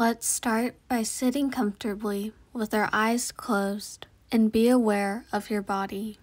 Let's start by sitting comfortably with our eyes closed and be aware of your body.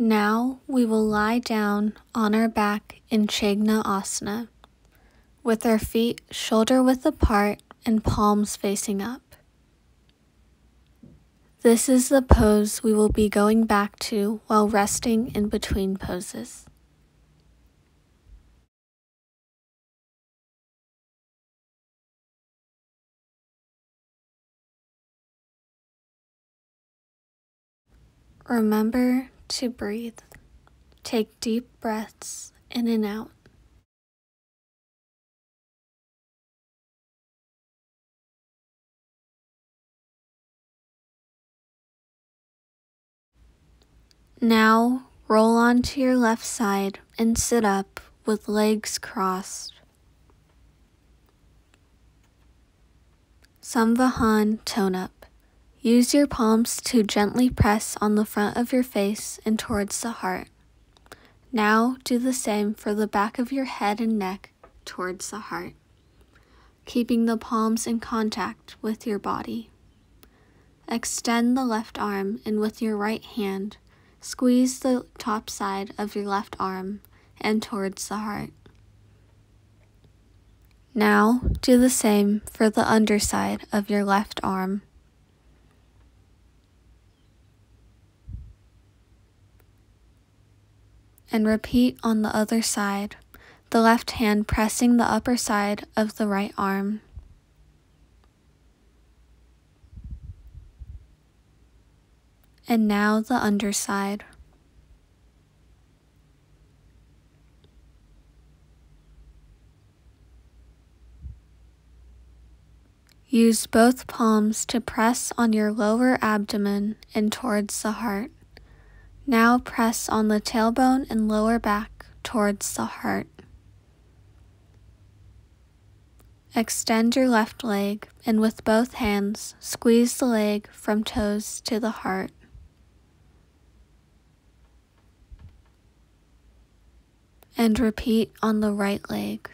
Now we will lie down on our back in Chegna Asana with our feet shoulder width apart and palms facing up. This is the pose we will be going back to while resting in between poses. Remember to breathe. Take deep breaths in and out. Now roll onto your left side and sit up with legs crossed. Samvahan tone up. Use your palms to gently press on the front of your face and towards the heart. Now do the same for the back of your head and neck towards the heart, keeping the palms in contact with your body. Extend the left arm and with your right hand, squeeze the top side of your left arm and towards the heart. Now do the same for the underside of your left arm. And repeat on the other side, the left hand pressing the upper side of the right arm. And now the underside. Use both palms to press on your lower abdomen and towards the heart. Now press on the tailbone and lower back towards the heart. Extend your left leg and with both hands squeeze the leg from toes to the heart. And repeat on the right leg.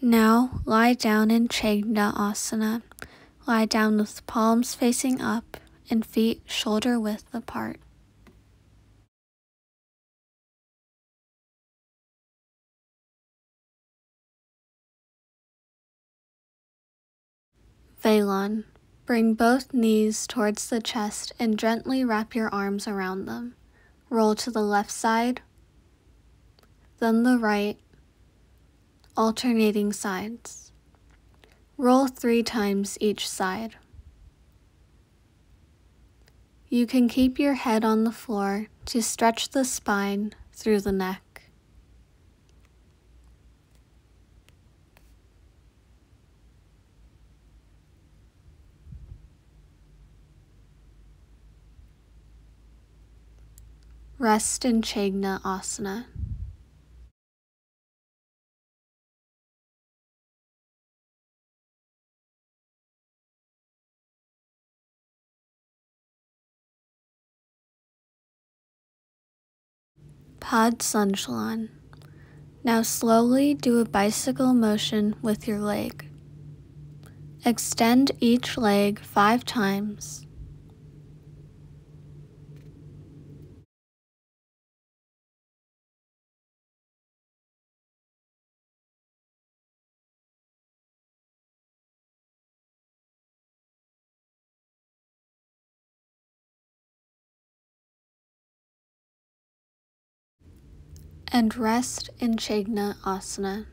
Now lie down in Asana. Lie down with palms facing up and feet shoulder width apart. Velon. Bring both knees towards the chest and gently wrap your arms around them. Roll to the left side, then the right, alternating sides. Roll three times each side. You can keep your head on the floor to stretch the spine through the neck. Rest in Chegna Asana. Padsanchalan. Now slowly do a bicycle motion with your leg. Extend each leg five times. and rest in Chagna Asana.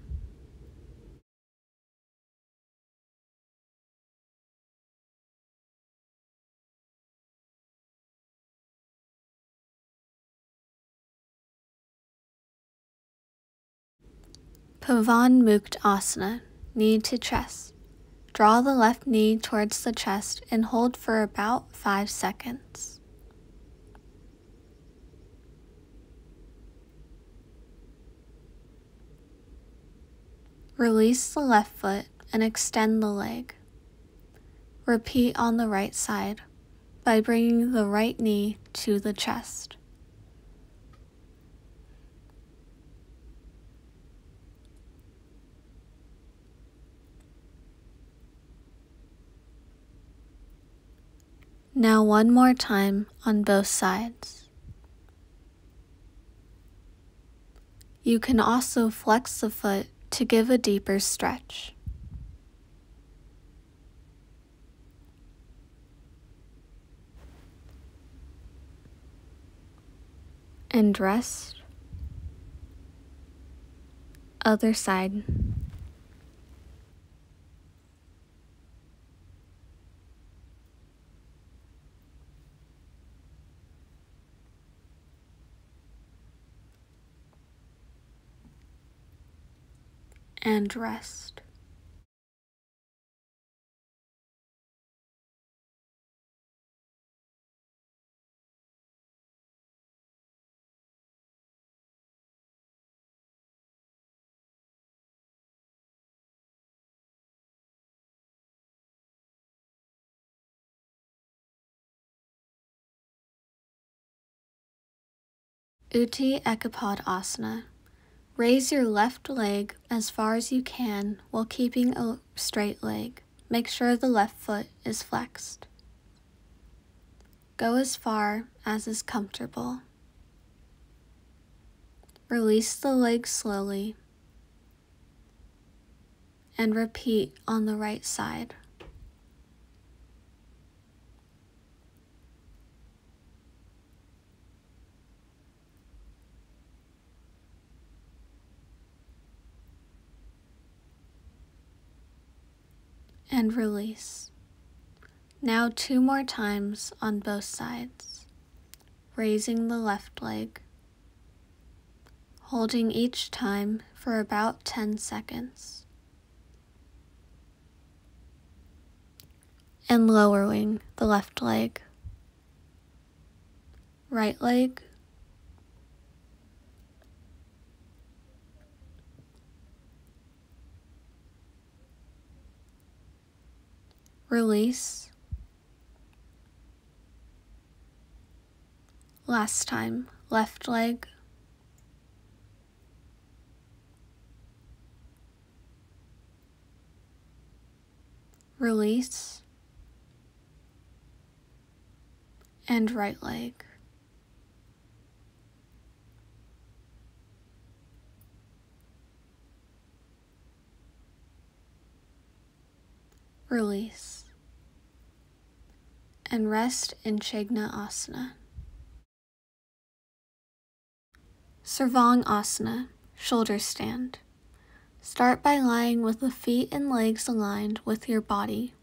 Pavanmukt Asana, knee to chest. Draw the left knee towards the chest and hold for about 5 seconds. Release the left foot and extend the leg. Repeat on the right side by bringing the right knee to the chest. Now one more time on both sides. You can also flex the foot to give a deeper stretch. And rest. Other side. And rest. Utti Ekapad Asana Raise your left leg as far as you can while keeping a straight leg. Make sure the left foot is flexed. Go as far as is comfortable. Release the leg slowly and repeat on the right side. And release. Now two more times on both sides, raising the left leg, holding each time for about 10 seconds, and lowering the left leg. Right leg, release. Last time, left leg. Release. And right leg. Release and rest in Asana. Sarvang Asana, shoulder stand. Start by lying with the feet and legs aligned with your body.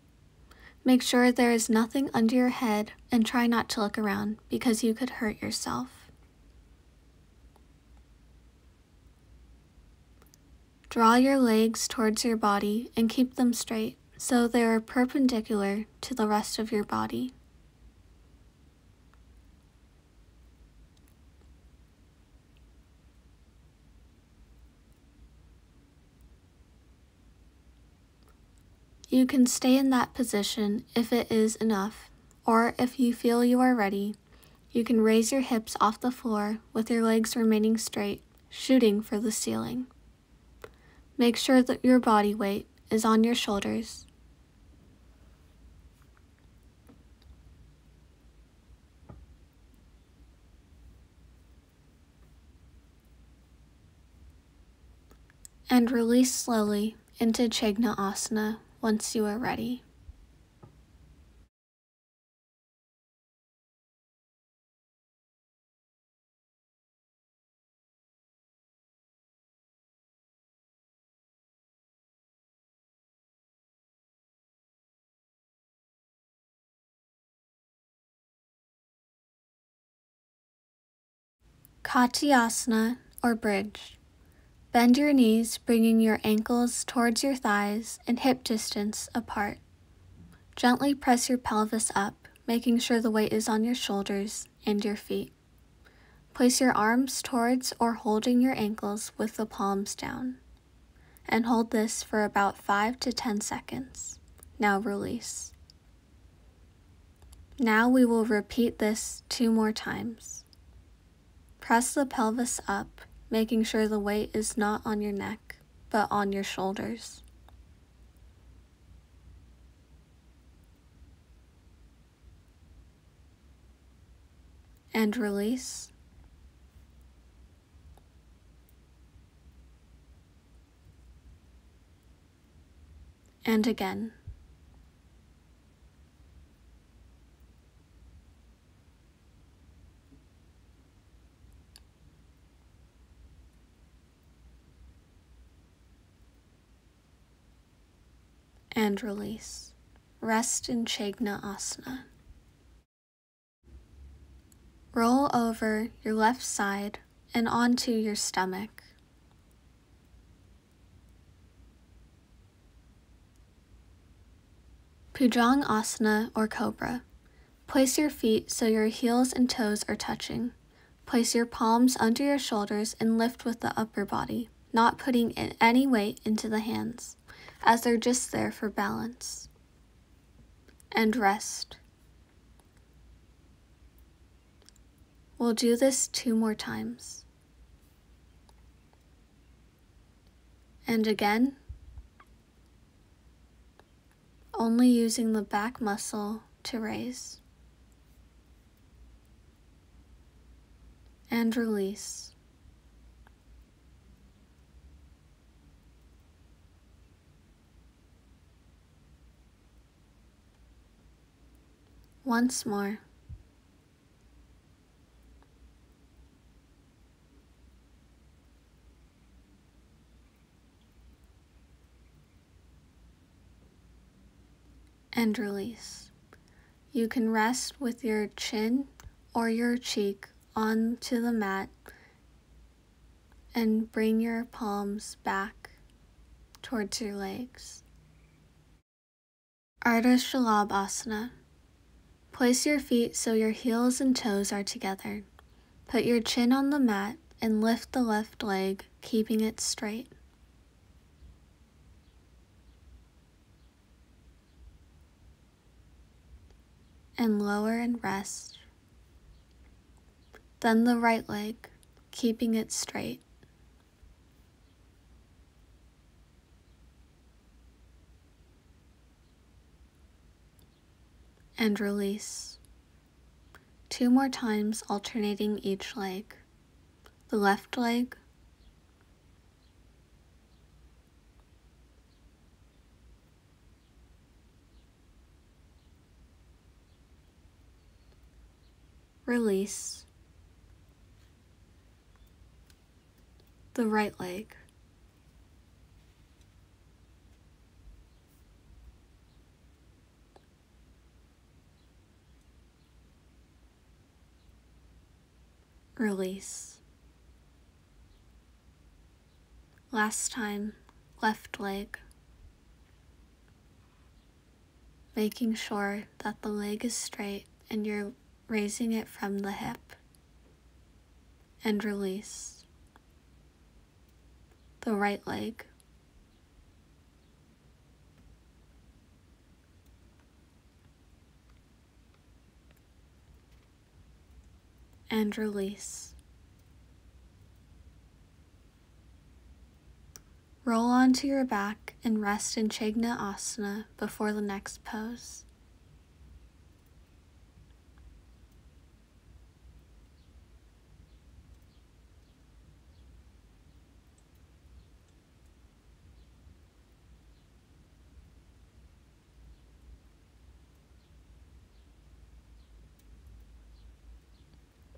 Make sure there is nothing under your head and try not to look around because you could hurt yourself. Draw your legs towards your body and keep them straight so they are perpendicular to the rest of your body. You can stay in that position if it is enough, or if you feel you are ready, you can raise your hips off the floor with your legs remaining straight, shooting for the ceiling. Make sure that your body weight is on your shoulders and release slowly into Asana once you are ready. Katyasana or bridge. Bend your knees, bringing your ankles towards your thighs and hip distance apart. Gently press your pelvis up, making sure the weight is on your shoulders and your feet. Place your arms towards or holding your ankles with the palms down. And hold this for about 5 to 10 seconds. Now release. Now we will repeat this two more times. Press the pelvis up, making sure the weight is not on your neck, but on your shoulders. And release. and again. And release. Rest in Chagna Asana. Roll over your left side and onto your stomach. Bhujang Asana or Cobra. Place your feet so your heels and toes are touching. Place your palms under your shoulders and lift with the upper body, not putting any weight into the hands, as they're just there for balance. And rest. We'll do this two more times. And again only using the back muscle to raise. And release. Once more. and release. You can rest with your chin or your cheek onto the mat and bring your palms back towards your legs. Ardha Shalabhasana. Place your feet so your heels and toes are together. Put your chin on the mat and lift the left leg, keeping it straight. and lower and rest. Then the right leg, keeping it straight. And release. Two more times, alternating each leg. The left leg, release the right leg. Release. Last time, left leg. Making sure that the leg is straight and you're raising it from the hip, and release. The right leg. And release. Roll onto your back and rest in Asana before the next pose.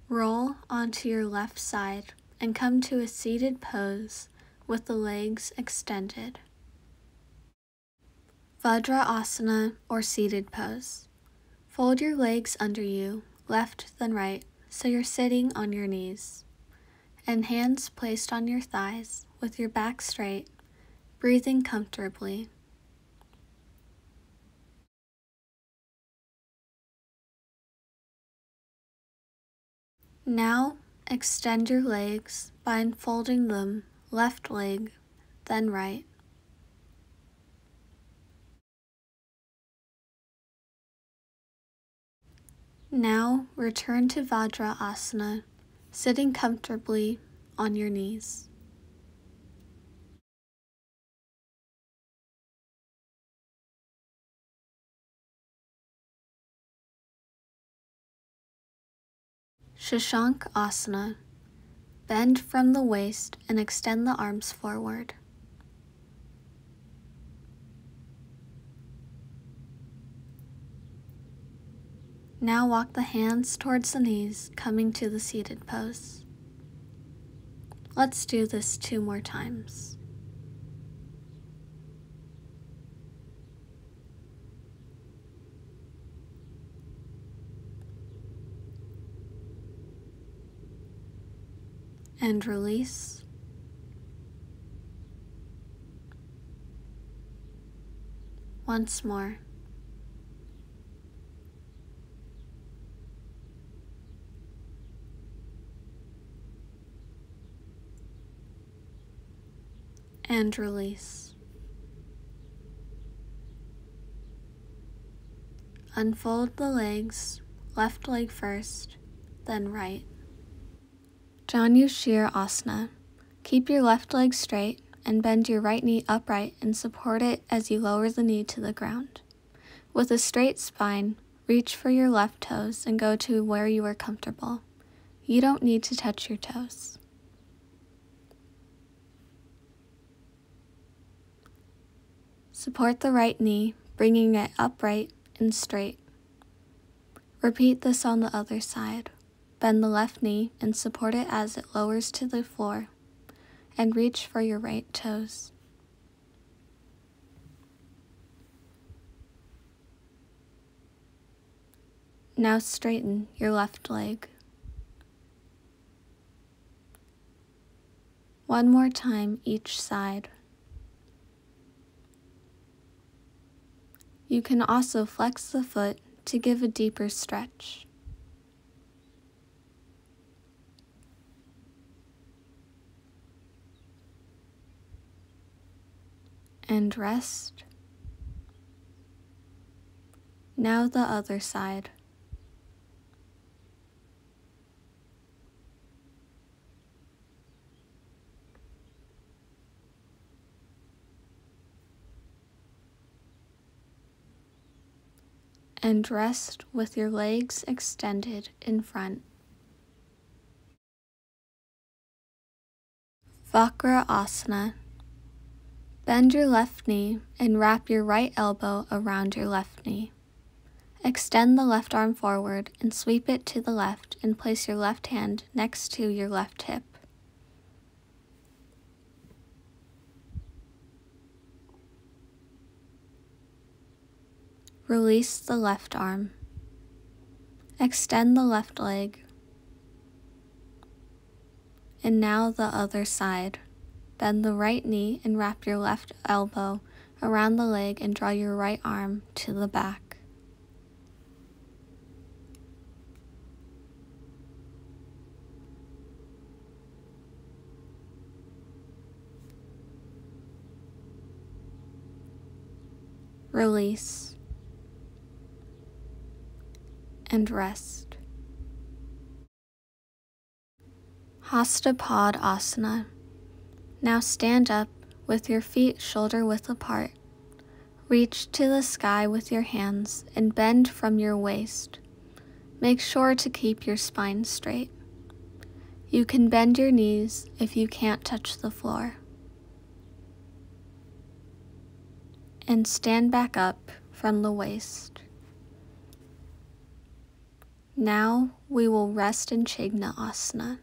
Roll onto your left side and come to a seated pose with the legs extended. Vajrasana or seated pose. Fold your legs under you, left then right, so you're sitting on your knees, and hands placed on your thighs with your back straight, breathing comfortably. Now extend your legs by unfolding them left leg, then right. Now return to Vajra Asana, sitting comfortably on your knees. Shashank Asana. Bend from the waist and extend the arms forward. Now walk the hands towards the knees, coming to the seated pose. Let's do this two more times. And release. Once more. And release. Unfold the legs, left leg first, then right. Janu Shir Asana. Keep your left leg straight and bend your right knee upright and support it as you lower the knee to the ground. With a straight spine, reach for your left toes and go to where you are comfortable. You don't need to touch your toes. Support the right knee, bringing it upright and straight. Repeat this on the other side. Bend the left knee and support it as it lowers to the floor, and reach for your right toes. Now straighten your left leg. One more time each side. You can also flex the foot to give a deeper stretch. And rest. Now the other side. And rest with your legs extended in front. Vakra Asana Bend your left knee and wrap your right elbow around your left knee. Extend the left arm forward and sweep it to the left and place your left hand next to your left hip. Release the left arm. Extend the left leg. And now the other side. Bend the right knee and wrap your left elbow around the leg and draw your right arm to the back. Release and rest. Hastapad now stand up with your feet shoulder width apart. Reach to the sky with your hands and bend from your waist. Make sure to keep your spine straight. You can bend your knees if you can't touch the floor. And stand back up from the waist. Now we will rest in Chegna Asana.